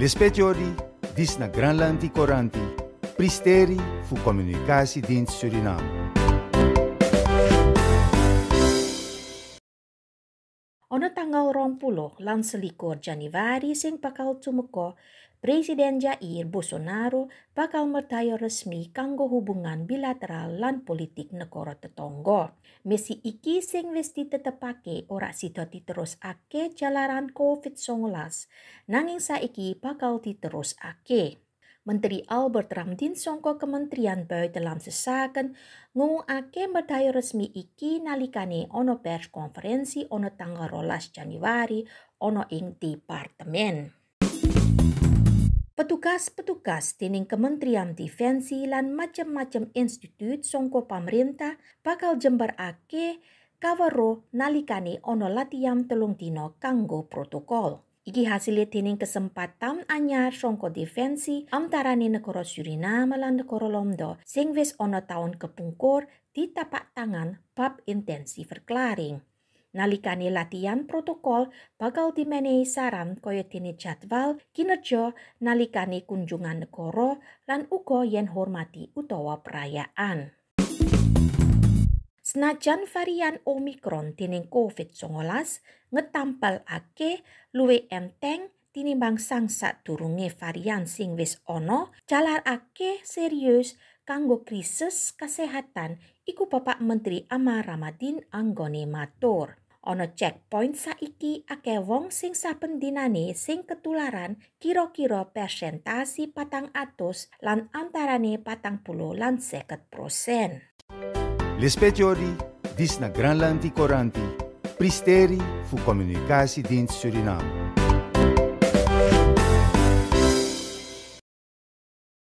Lispetiori, dis na Granlandi Coranti, Pristeri fu Communicatiedienst Suriname. Ono tanggal 20 lan selikur Januari sing bakal tumeka Presiden Jair Bolsonaro bakal mertaya resmi kanggo hubungan bilateral lan politik negara tetangga. Mesi iki sing wis ditetepake ora sida diterusake jalaran COVID-19 nanging saiki bakal diterusake. Menteri Albert Ramdin songko Kementerian Buitenlandse Zaken ngumumake medaya resmi iki nalikane ono pers konferensi ono tanggal 12 Januari ono ing departemen. Petugas-petugas dening Kementerian Defensi lan macam-macam institut songko pemerintah bakal jembarake kawero nalikane ono latihan telung dino kanggo protokol. Iki hasilnya dening kesempatan anyar songko defensi antarane negara Suriname lan negara Londo sing wis ono tahun kepungkur di tapak tangan bab intensi verklaring. Nalikane latihan protokol bakal dimenehi saran kaya dene jadwal kinerja nalikane kunjungan negara lan uga yen hormati utawa perayaan. Senajan varian Omicron dening COVID-19 ngetampal ake luwe enteng tinimbang sang sadurunge varian sing wis ana jalar ake serius kanggo krisis kesehatan iku Bapak Menteri Amar Ramadhin anggone matur. Ono checkpoint saiki akeh wong sing saben dinane sing ketularan kira-kira persentasi patang atus lan antarane patang puluh lan seket prosen. Lispetiori, dis na Granlandi Coranti, Pristeri fu Communicatiedienst Suriname.